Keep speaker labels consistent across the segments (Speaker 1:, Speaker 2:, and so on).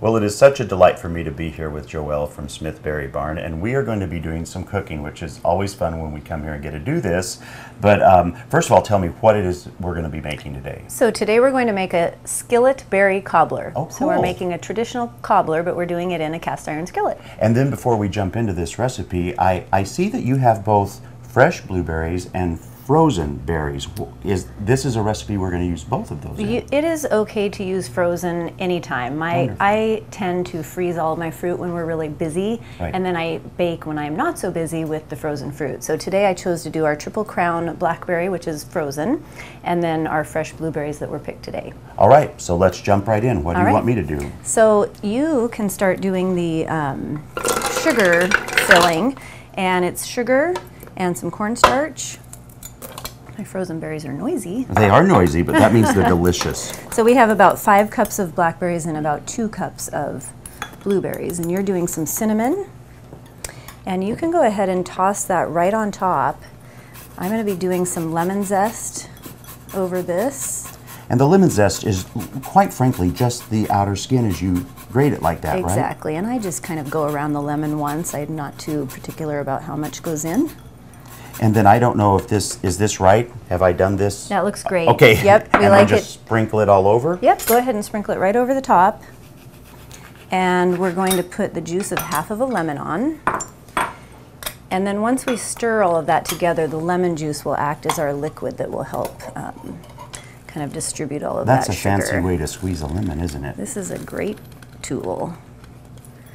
Speaker 1: Well, it is such a delight for me to be here with Joelle from Smith Berry Barn, and we are going to be doing some cooking, which is always fun when we come here and get to do this. But um, first of all, tell me what it is we're going to be making today.
Speaker 2: So today we're going to make a skillet berry cobbler.
Speaker 1: Oh,
Speaker 2: So we're making a traditional cobbler, but we're doing it in a cast iron skillet.
Speaker 1: And then before we jump into this recipe, I, I see that you have both fresh blueberries and frozen berries. Is this is a recipe we're going to use both of those?
Speaker 2: You, it is okay to use frozen anytime. My
Speaker 1: Wonderful.
Speaker 2: I tend to freeze all of my fruit when we're really busy,
Speaker 1: Right.
Speaker 2: and then I bake when I'm not so busy with the frozen fruit. So today I chose to do our triple crown blackberry, which is frozen, and then our fresh blueberries that were picked today.
Speaker 1: All right, so let's jump right in. What do you
Speaker 2: right.
Speaker 1: want me to do?
Speaker 2: So you can start doing the um, sugar filling, and it's sugar and some cornstarch. My frozen berries are noisy.
Speaker 1: They are noisy, but that means they're delicious.
Speaker 2: So we have about five cups of blackberries and about two cups of blueberries, and you're doing some cinnamon. And you can go ahead and toss that right on top. I'm going to be doing some lemon zest over this.
Speaker 1: And the lemon zest is, quite frankly, just the outer skin as you grate it like that, right?
Speaker 2: Exactly, and I just kind of go around the lemon once. I'm not too particular about how much goes in.
Speaker 1: And then I don't know if this is this right. Have I done this?
Speaker 2: That looks great.
Speaker 1: Okay.
Speaker 2: Yep, we
Speaker 1: and
Speaker 2: like
Speaker 1: then
Speaker 2: it.
Speaker 1: just sprinkle it all over.
Speaker 2: Yep, go ahead and sprinkle it right over the top. And we're going to put the juice of half of a lemon on. And then once we stir all of that together, the lemon juice will act as our liquid that will help um, kind of distribute all of
Speaker 1: That's
Speaker 2: that That's
Speaker 1: a fancy way to squeeze a lemon, isn't it?
Speaker 2: This is a great tool.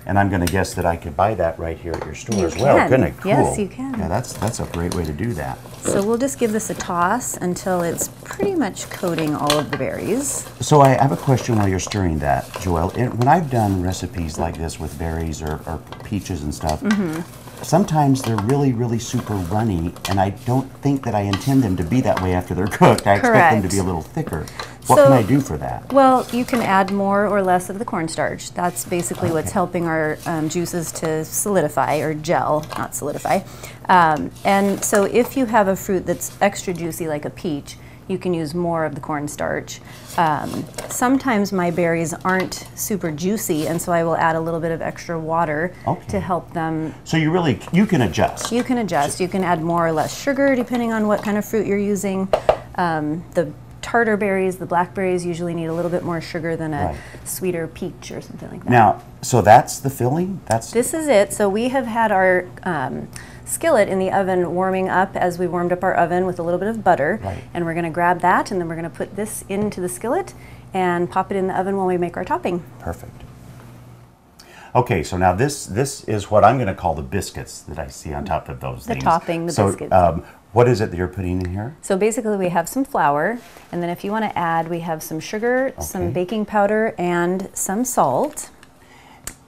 Speaker 1: And I'm going to guess that I could buy that right here at your store
Speaker 2: You
Speaker 1: as well,
Speaker 2: can.
Speaker 1: couldn't it? Cool.
Speaker 2: Yes, you can.
Speaker 1: Yeah, that's that's a great way to do that.
Speaker 2: So we'll just give this a toss until it's pretty much coating all of the berries.
Speaker 1: So I have a question while you're stirring that, Joelle. It, when I've done recipes like this with berries or, or peaches and stuff,
Speaker 2: Mm-hmm.
Speaker 1: Sometimes they're really, really super runny, and I don't think that I intend them to be that way after they're cooked. I expect them to be a little thicker. What can I do for that?
Speaker 2: Well, you can add more or less of the cornstarch. That's basically what's helping our um, juices to solidify or gel, not solidify. Um, and so if you have a fruit that's extra juicy like a peach, you can use more of the cornstarch. Um, sometimes my berries aren't super juicy, and so I will add a little bit of extra water
Speaker 1: Okay.
Speaker 2: to help them.
Speaker 1: So you really you can adjust.
Speaker 2: You can adjust. You can add more or less sugar depending on what kind of fruit you're using. Um, the tartar berries, the blackberries usually need a little bit more sugar than a
Speaker 1: Right.
Speaker 2: sweeter peach or something like that.
Speaker 1: Now, so that's the filling. That's
Speaker 2: This is it. So we have had our um, skillet in the oven warming up as we warmed up our oven with a little bit of butter.
Speaker 1: Right.
Speaker 2: And we're going to grab that and then we're going to put this into the skillet and pop it in the oven while we make our topping.
Speaker 1: perfect. Okay, so now this this is what I'm going to call the biscuits that I see on top of those
Speaker 2: The
Speaker 1: things.
Speaker 2: topping, the
Speaker 1: so,
Speaker 2: biscuits.
Speaker 1: Um, what is it that you're putting in here?
Speaker 2: So basically we have some flour and then if you want to add we have some sugar, some baking powder and some salt.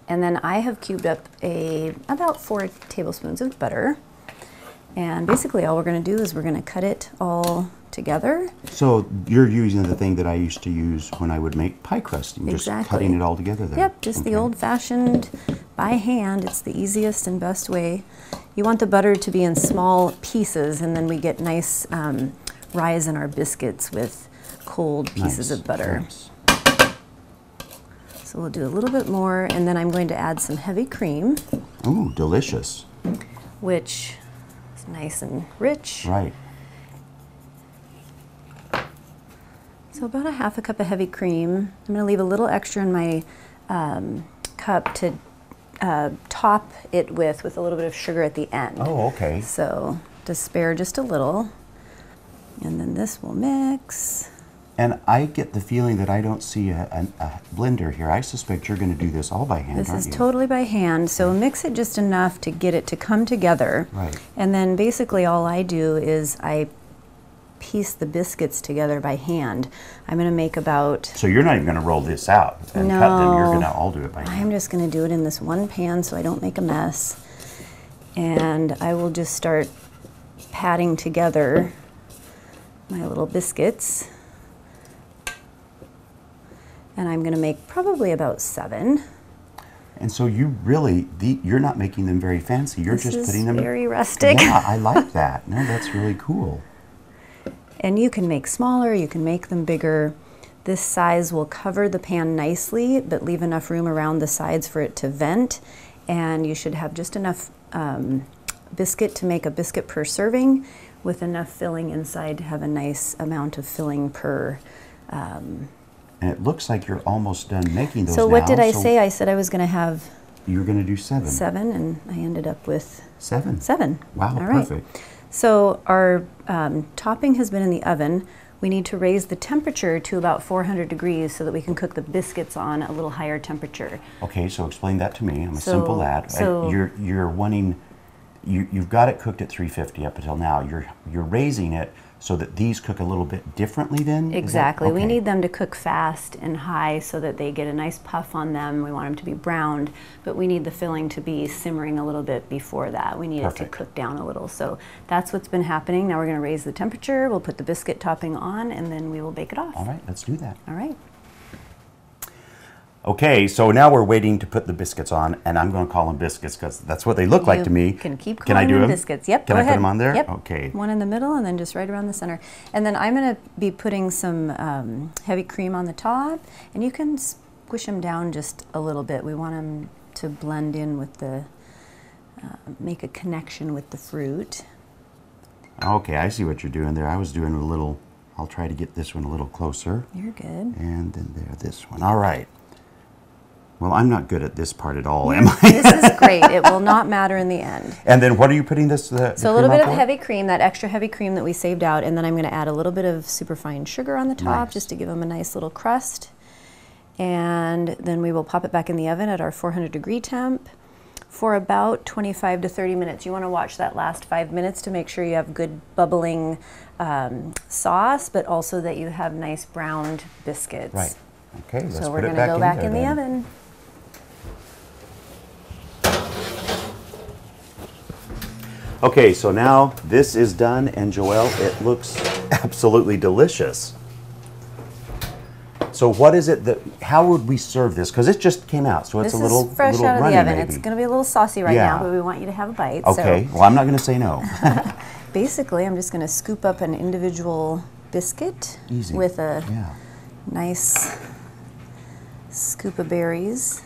Speaker 2: And then I have cubed up a about 4 tablespoons of butter. And basically all we're going to do is we're going to cut it all together.
Speaker 1: So you're using the thing that I used to use when I would make pie crust, and just cutting it all together there.
Speaker 2: Yep, just the old-fashioned by hand. It's the easiest and best way. You want the butter to be in small pieces, and then we get nice um, rise in our biscuits with cold pieces
Speaker 1: Nice,
Speaker 2: of butter.
Speaker 1: nice.
Speaker 2: So we'll do a little bit more, and then I'm going to add some heavy cream,
Speaker 1: Ooh, delicious.
Speaker 2: which is nice and rich.
Speaker 1: Right.
Speaker 2: So about a half a cup of heavy cream. I'm going to leave a little extra in my um, cup to uh, top it with with a little bit of sugar at the end.
Speaker 1: Oh, okay.
Speaker 2: So to spare just a little. And then this will mix.
Speaker 1: And I get the feeling that I don't see a, a, a blender here. I suspect you're going to do this all by hand,
Speaker 2: This is
Speaker 1: you?
Speaker 2: totally by hand, so mix it just enough to get it to come together.
Speaker 1: Right.
Speaker 2: And then basically all I do is I piece the biscuits together by hand. I'm going to make about
Speaker 1: So you're not even going to roll this out and cut them. You're going to all do it by hand.
Speaker 2: I'm just going to do it in this one pan so I don't make a mess. And I will just start patting together my little biscuits. And I'm going to make probably about seven.
Speaker 1: And so you really, the, you're not making them very fancy. You're
Speaker 2: This
Speaker 1: just putting them.
Speaker 2: very rustic.
Speaker 1: Yeah, I like that. No, that's really cool.
Speaker 2: And you can make smaller, you can make them bigger. This size will cover the pan nicely, but leave enough room around the sides for it to vent. And you should have just enough um, biscuit to make a biscuit per serving with enough filling inside to have a nice amount of filling per. Um,
Speaker 1: And it looks like you're almost done making those
Speaker 2: so, what did I
Speaker 1: so
Speaker 2: say? I said I was going to have
Speaker 1: You were going to do seven.
Speaker 2: seven, and I ended up with
Speaker 1: Seven.
Speaker 2: seven.
Speaker 1: Wow,
Speaker 2: All right.
Speaker 1: perfect.
Speaker 2: So our um, topping has been in the oven. We need to raise the temperature to about 400 degrees so that we can cook the biscuits on a little higher temperature.
Speaker 1: Okay, so explain that to me. I'm a
Speaker 2: So-
Speaker 1: simple lad.
Speaker 2: So-
Speaker 1: you're you're wanting you you've got it cooked at 350 up until now. You're you're raising it so that these cook a little bit differently then?
Speaker 2: Exactly. We need them to cook fast and high so that they get a nice puff on them. We want them to be browned, but we need the filling to be simmering a little bit before that. We need it to cook down a little. So that's what's been happening. Now we're going to raise the temperature. We'll put the biscuit topping on and then we will bake it off.
Speaker 1: All right, let's do that.
Speaker 2: All right.
Speaker 1: Okay, so now we're waiting to put the biscuits on, and I'm going to call them biscuits because that's what they look like to me.
Speaker 2: Can keep
Speaker 1: Can I
Speaker 2: calling
Speaker 1: do
Speaker 2: them biscuits. Yep.
Speaker 1: Can I
Speaker 2: ahead.
Speaker 1: put them on there?
Speaker 2: Yep.
Speaker 1: Okay.
Speaker 2: One in the middle, and then just right around the center. And then I'm going to be putting some um, heavy cream on the top, and you can squish them down just a little bit. We want them to blend in with the, uh, make a connection with the fruit.
Speaker 1: Okay, I see what you're doing there. I was doing a little. I'll try to get this one a little closer,
Speaker 2: You're good.
Speaker 1: and then there, this one. All right. Well, I'm not good at this part at all, am I?
Speaker 2: this is great. It will not matter in the end.
Speaker 1: And then what are you putting this? To the,
Speaker 2: So a little bit of heavy cream, that extra heavy cream that we saved out, and then I'm going to add a little bit of superfine sugar on the top
Speaker 1: Nice.
Speaker 2: just to give them a nice little crust. And then we will pop it back in the oven at our 400 degree temp for about 25 to 30 minutes. You want to watch that last five minutes to make sure you have good bubbling um, sauce, but also that you have nice browned biscuits.
Speaker 1: Right. Okay, let's
Speaker 2: So we're going to
Speaker 1: back
Speaker 2: go
Speaker 1: in
Speaker 2: back
Speaker 1: there
Speaker 2: in the oven.
Speaker 1: Okay, so now this is done, and Joelle, it looks absolutely delicious. So what is it that? How would we serve this? Because it just came out, so it's
Speaker 2: This
Speaker 1: a little
Speaker 2: is fresh
Speaker 1: little
Speaker 2: out of the oven.
Speaker 1: maybe.
Speaker 2: It's going to be a little saucy right
Speaker 1: Yeah.
Speaker 2: now, but we want you to have a bite.
Speaker 1: Okay,
Speaker 2: So
Speaker 1: well I'm not going to say no.
Speaker 2: basically, I'm just going to scoop up an individual biscuit
Speaker 1: Easy.
Speaker 2: with a
Speaker 1: yeah.
Speaker 2: nice scoop of berries.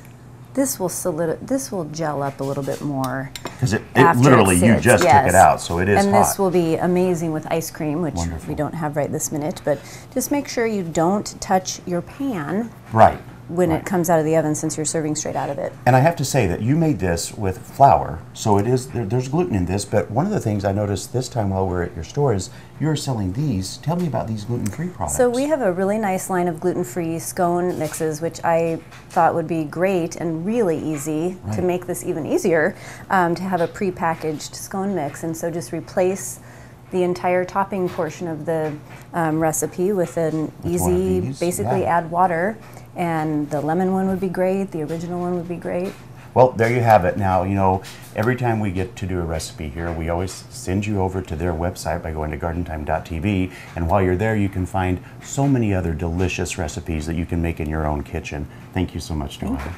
Speaker 2: This will solid. This will gel up a little bit more.
Speaker 1: Because it, it literally you
Speaker 2: sits,
Speaker 1: just took it out, so it is
Speaker 2: and
Speaker 1: hot.
Speaker 2: this will be amazing with ice cream, which
Speaker 1: Wonderful.
Speaker 2: we don't have right this minute. But just make sure you don't touch your pan
Speaker 1: right.
Speaker 2: When
Speaker 1: right.
Speaker 2: it comes out of the oven, since you're serving straight out of it.
Speaker 1: And I have to say that you made this with flour, so it is there, there's gluten in this. But one of the things I noticed this time while we are at your store is you're selling these. Tell me about these gluten-free products.
Speaker 2: So we have a really nice line of gluten-free scone mixes, which I thought would be great and really easy to make this even easier um, to have a pre-packaged scone mix. And so just replace the entire topping portion of the um, recipe with an
Speaker 1: With
Speaker 2: easy, basically
Speaker 1: yeah.
Speaker 2: add water. And the lemon one would be great. The original one would be great.
Speaker 1: Well, there you have it. Now, you know, every time we get to do a recipe here, we always send you over to their website by going to gardentime.tv. And while you're there, you can find so many other delicious recipes that you can make in your own kitchen. Thank you so much, Joanne.